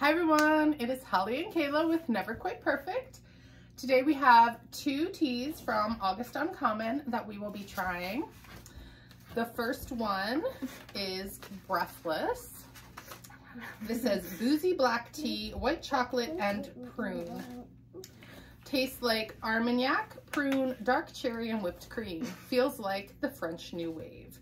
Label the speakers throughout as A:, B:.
A: Hi everyone, it is Holly and Kayla with Never Quite Perfect. Today we have two teas from August Uncommon that we will be trying. The first one is Breathless. This says boozy black tea, white chocolate, and prune. Tastes like Armagnac, prune, dark cherry, and whipped cream. Feels like the French New Wave.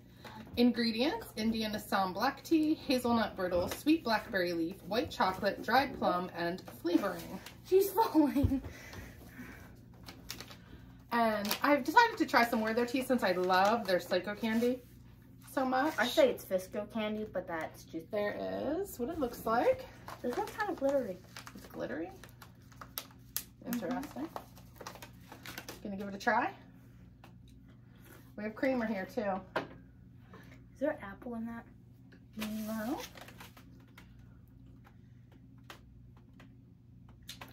A: Ingredients, Indian Assam black tea, hazelnut brittle, sweet blackberry leaf, white chocolate, dried plum, and flavoring.
B: She's falling.
A: And I've decided to try some more of their tea since I love their Psycho Candy so much.
B: I say it's Fisco candy, but that's just...
A: There is what it looks like.
B: This one's kind of glittery.
A: It's glittery. Interesting. Gonna give it a try. We have creamer here too.
B: Is there apple in that?
A: No.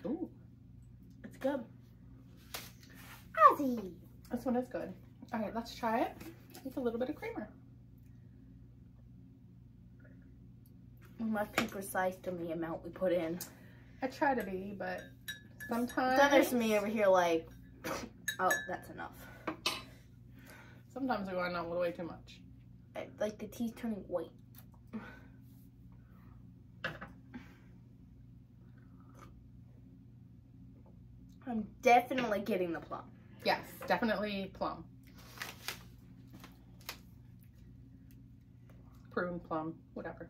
A: Ooh,
B: It's good. Ozzy.
A: this one is good. All right, let's try it with a little bit of creamer.
B: We must be precise to the amount we put in.
A: I try to be, but sometimes
B: Then there's me over here like, oh, that's enough.
A: sometimes we want a little way too much.
B: Like the tea's turning white. I'm definitely getting the plum.
A: Yes, definitely plum. Prune, plum, whatever.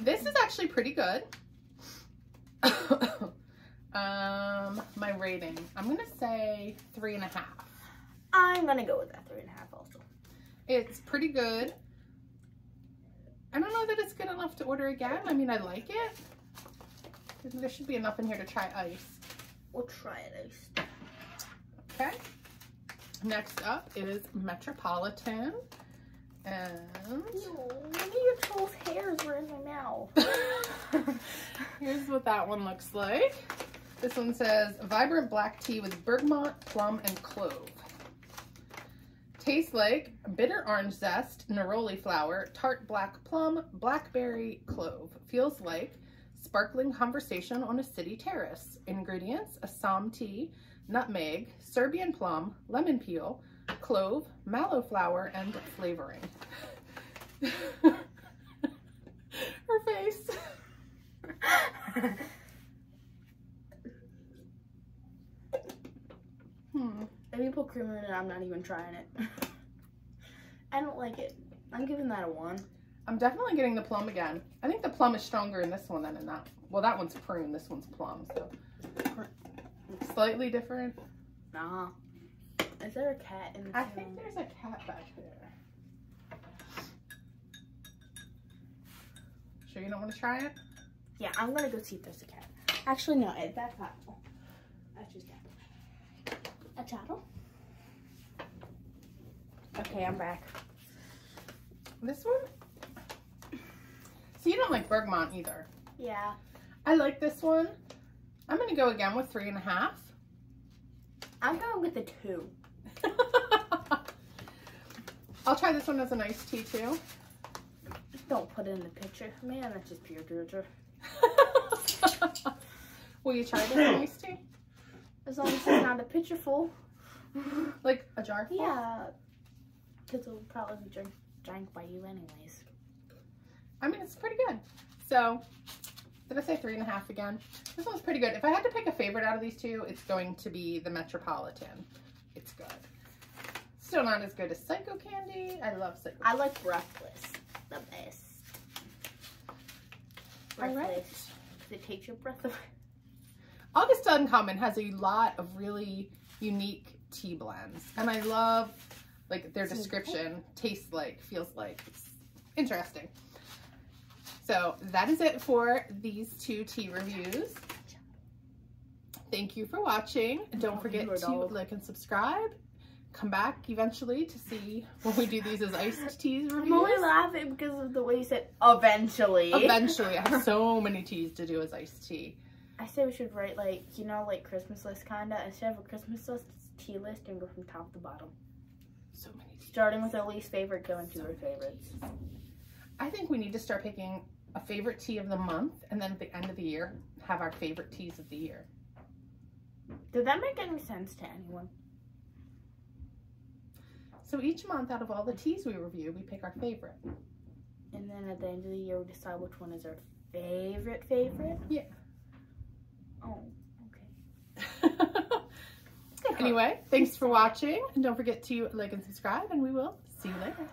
A: This is actually pretty good. um, my rating, I'm gonna say three and a half.
B: I'm gonna go with that three and a half also.
A: It's pretty good. I don't know that it's good enough to order again. I mean, I like it. There should be enough in here to try ice.
B: We'll try it iced.
A: Okay. Next up is Metropolitan. And
B: Ew, maybe your troll's hairs were in my mouth.
A: here's what that one looks like. This one says vibrant black tea with bergamot, plum, and clove. Tastes like bitter orange zest, neroli flower, tart black plum, blackberry, clove. Feels like sparkling conversation on a city terrace. Ingredients, Assam tea, nutmeg, Serbian plum, lemon peel, clove, mallow flower, and flavoring. Her face. Hmm.
B: If you put creamer in it, I'm not even trying it. I don't like it. I'm giving that a one.
A: I'm definitely getting the plum again. I think the plum is stronger in this one than in that. Well, that one's prune. This one's plum. So slightly different.
B: Nah. Is there a cat in the
A: I think there's a cat back there. Sure you don't want to try it?
B: Yeah, I'm gonna go see if there's a cat. Actually, no, it, that's not. That's just cat. A chattel? Okay, I'm back.
A: This one? So you don't like bergamot either.
B: Yeah.
A: I like this one. I'm going to go again with three and a half.
B: I'm going with the two.
A: I'll try this one as an iced tea too.
B: Don't put it in the picture. Man, that's just pure torture.
A: Will you try this as iced tea?
B: As long as it's not a pitcher full.
A: Like a jar full?
B: Yeah. Because it'll probably be drink, drank by you anyways.
A: I mean, it's pretty good. So, did I say three and a half again? This one's pretty good. If I had to pick a favorite out of these two, it's going to be the Metropolitan. It's good. Still not as good as Psycho Candy. I love Psycho
B: I like Breathless the best. Breathless. Because it takes your breath away.
A: Augusta Uncommon has a lot of really unique tea blends. And I love like their description, tastes like, feels like. It's interesting. So that is it for these two tea reviews. Thank you for watching. Don't forget to like and subscribe. Come back eventually to see when we do these as iced teas
B: I'm only laughing because of the way you said eventually.
A: Eventually, I have so many teas to do as iced tea.
B: I say we should write like, you know, like Christmas list kinda. Instead of a Christmas list, it's tea list and go from top to bottom.
A: So many.
B: Starting with our least favorite, going to our favorites.
A: I think we need to start picking a favorite tea of the month, and then at the end of the year, have our favorite teas of the year.
B: Did that make any sense to anyone?
A: So each month, out of all the teas we review, we pick our favorite.
B: And then at the end of the year, we decide which one is our favorite favorite?
A: Yeah.
B: Oh.
A: Anyway, thanks for watching. And don't forget to like and subscribe, and we will see you later.